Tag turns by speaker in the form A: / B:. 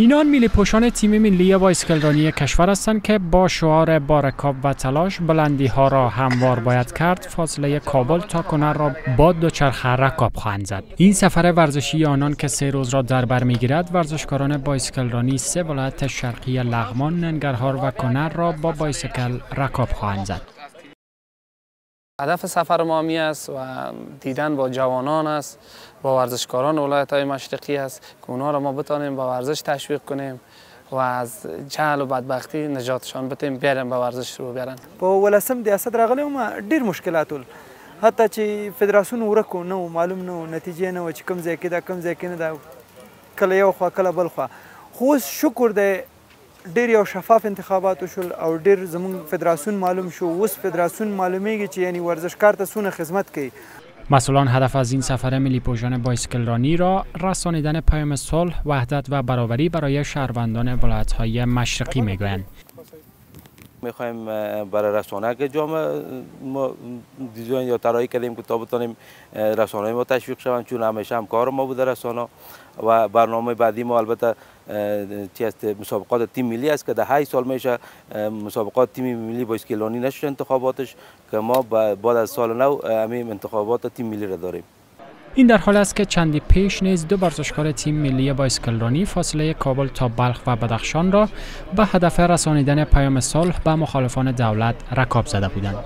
A: اینان میلی پوشان تیم ملی بایسکلرانی کشور هستند که با شعار بارکاب و تلاش بلندی ها را هموار باید کرد فاصله کابل تا کنر را با دوچرخه رکاب خواهند زد. این سفر ورزشی آنان که سه روز را در بر می‌گیرد ورزشکاران بایسکلرانی سه ولایت شرقی لغمان ننگرهار و کنر را با بایسکل رکاب خواهند زد.
B: هدف سفر ما می است و دیدن با جوانان است با ورزشکاران ولایت های مشرقی است که اونا را ما بتانیم با ورزش تشویق کنیم و از جهل و بدبختی نجاتشان بتیم بیاریم به ورزش رو بیارن.
C: په ولسم ریاست راغلی وم ډیر مشکلات ول حتی چې فدراسیون ورکو نه معلوم نه نتیجې نه و چې کوم ځای کې دا کوم ځای کې نه دا کله یو خوا کله بل خوا. خو شکر دی ډیر یو شفاف انتخابات وشول او ډیر زموږ فدراسیون معلوم شو اوس فدراسیون معلومیږي چې یعنی ورزشکار ته څونه خدمت کوي
A: مسئولان هدف از این سفر ملی پوژان بایسکلرانی را رسانیدن پیام صلح، وحدت و برابری برای شهروندان ولایت‌های مشرقی می‌گویند.
D: می‌خوایم برای رسانه. که جامعه ما دیزاین یا طراحی کردیم که تا بتانیم رسانه ما تشویق شوند چون همیشه هم کار ما بوده رسانه و برنامه بعدی ما البته مسابقات تیم ملی است که ده 8 سال میشه مسابقات تیم ملی بایسکلانی نشد انتخاباتش که ما بعد از سال نو همین انتخابات تیم ملی را داریم.
A: این در حال است که چندی پیش نیز دو ورزشکار تیم ملی بایسکلرانی فاصله کابل تا بلخ و بدخشان را به هدف رسانیدن پیام صلح به مخالفان دولت رکاب زده بودند.